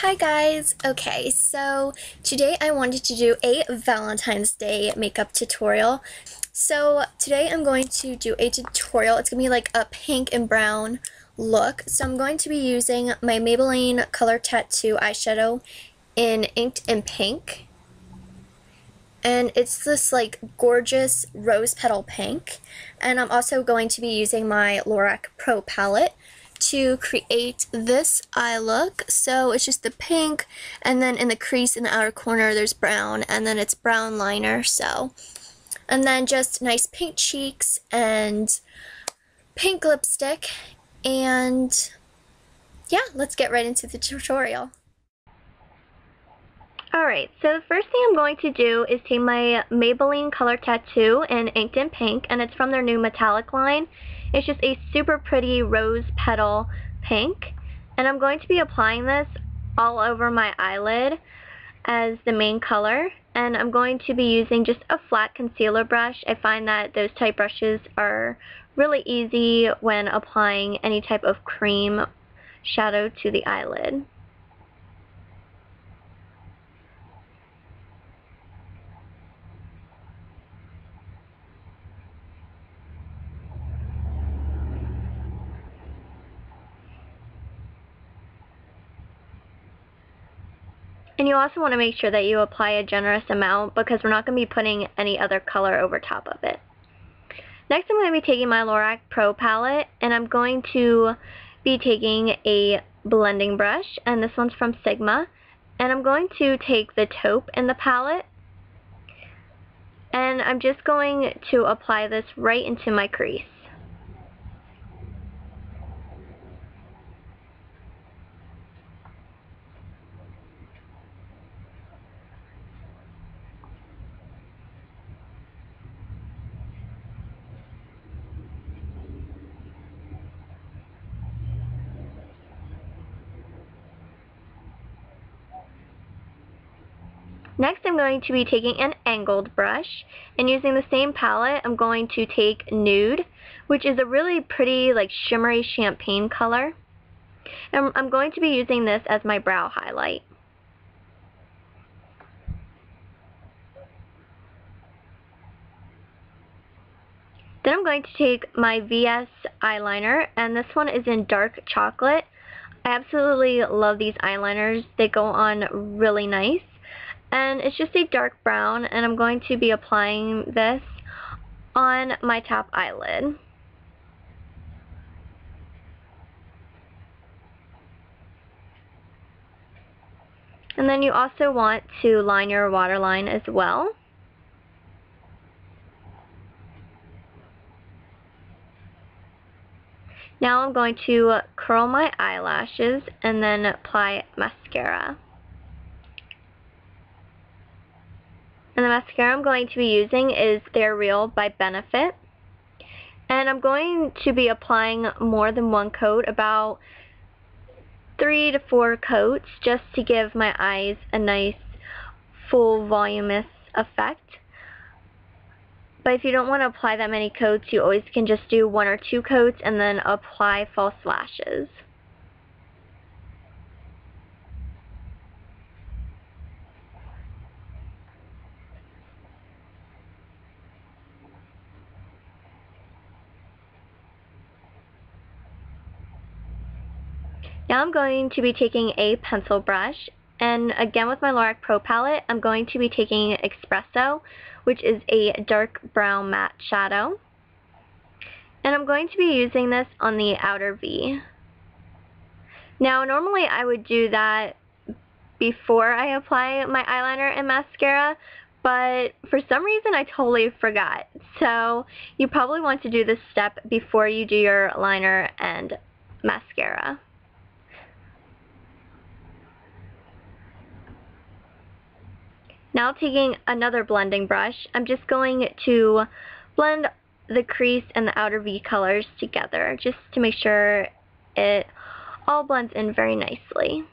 Hi guys! Okay, so today I wanted to do a Valentine's Day makeup tutorial. So today I'm going to do a tutorial. It's going to be like a pink and brown look. So I'm going to be using my Maybelline Color Tattoo eyeshadow in Inked in Pink. And it's this like gorgeous rose petal pink. And I'm also going to be using my Lorac Pro palette to create this eye look. So it's just the pink, and then in the crease in the outer corner there's brown, and then it's brown liner, so. And then just nice pink cheeks and pink lipstick, and yeah, let's get right into the tutorial. Alright, so the first thing I'm going to do is take my Maybelline Color Tattoo in Inked in Pink, and it's from their new metallic line. It's just a super pretty rose petal pink. And I'm going to be applying this all over my eyelid as the main color. And I'm going to be using just a flat concealer brush. I find that those type brushes are really easy when applying any type of cream shadow to the eyelid. And you also want to make sure that you apply a generous amount because we're not going to be putting any other color over top of it. Next I'm going to be taking my Lorac Pro palette and I'm going to be taking a blending brush and this one's from Sigma and I'm going to take the taupe in the palette and I'm just going to apply this right into my crease. Next I'm going to be taking an angled brush and using the same palette I'm going to take Nude which is a really pretty like shimmery champagne color and I'm going to be using this as my brow highlight. Then I'm going to take my VS eyeliner and this one is in dark chocolate. I absolutely love these eyeliners. They go on really nice and it's just a dark brown and I'm going to be applying this on my top eyelid. And then you also want to line your waterline as well. Now I'm going to curl my eyelashes and then apply mascara. And the mascara I'm going to be using is They're Real by Benefit. And I'm going to be applying more than one coat, about three to four coats, just to give my eyes a nice full voluminous effect. But if you don't want to apply that many coats, you always can just do one or two coats and then apply false lashes. Now I'm going to be taking a pencil brush and again with my Lorac Pro palette I'm going to be taking Espresso which is a dark brown matte shadow and I'm going to be using this on the outer V. Now normally I would do that before I apply my eyeliner and mascara but for some reason I totally forgot. So you probably want to do this step before you do your liner and mascara. Now taking another blending brush, I'm just going to blend the crease and the outer V colors together just to make sure it all blends in very nicely.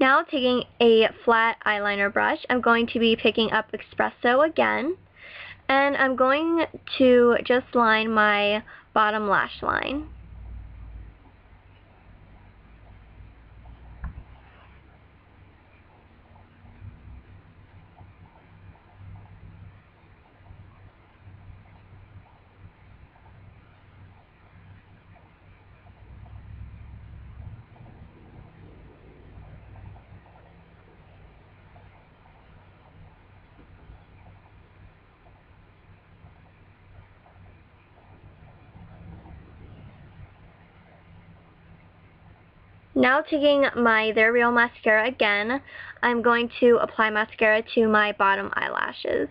Now taking a flat eyeliner brush, I'm going to be picking up Espresso again And I'm going to just line my bottom lash line. Now taking my They're Real mascara again, I'm going to apply mascara to my bottom eyelashes.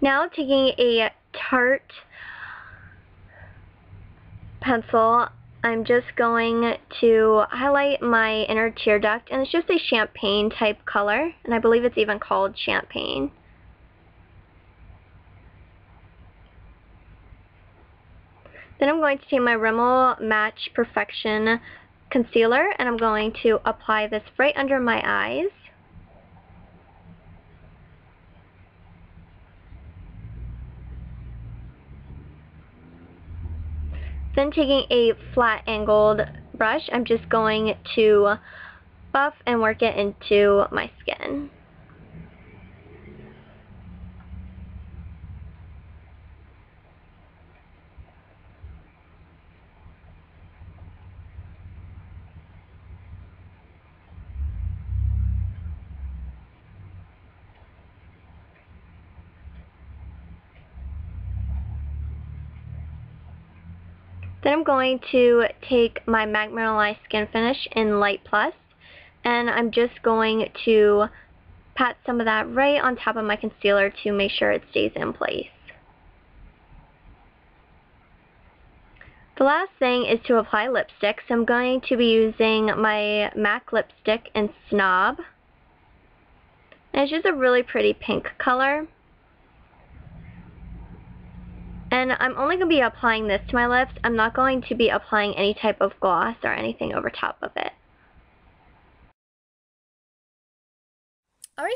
Now taking a Tarte pencil, I'm just going to highlight my inner tear duct, and it's just a champagne type color, and I believe it's even called champagne. Then I'm going to take my Rimmel Match Perfection concealer, and I'm going to apply this right under my eyes. Then taking a flat angled brush, I'm just going to buff and work it into my skin. Then I'm going to take my MAC Mineralized Skin Finish in Light Plus, and I'm just going to pat some of that right on top of my concealer to make sure it stays in place. The last thing is to apply lipstick, so I'm going to be using my MAC lipstick in Snob. And it's just a really pretty pink color. And I'm only going to be applying this to my lips. I'm not going to be applying any type of gloss or anything over top of it.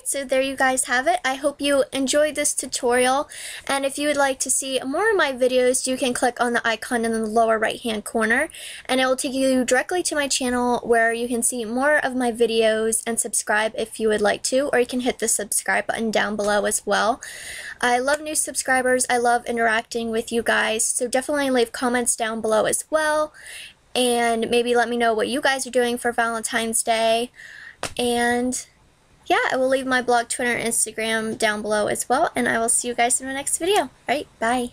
Alright, so there you guys have it. I hope you enjoyed this tutorial, and if you would like to see more of my videos, you can click on the icon in the lower right hand corner, and it will take you directly to my channel where you can see more of my videos and subscribe if you would like to, or you can hit the subscribe button down below as well. I love new subscribers, I love interacting with you guys, so definitely leave comments down below as well, and maybe let me know what you guys are doing for Valentine's Day, and yeah, I will leave my blog, Twitter, and Instagram down below as well, and I will see you guys in the next video. Alright, bye.